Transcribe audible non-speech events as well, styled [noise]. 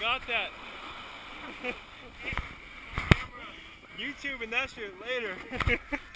got that. [laughs] YouTube and that shit later. [laughs]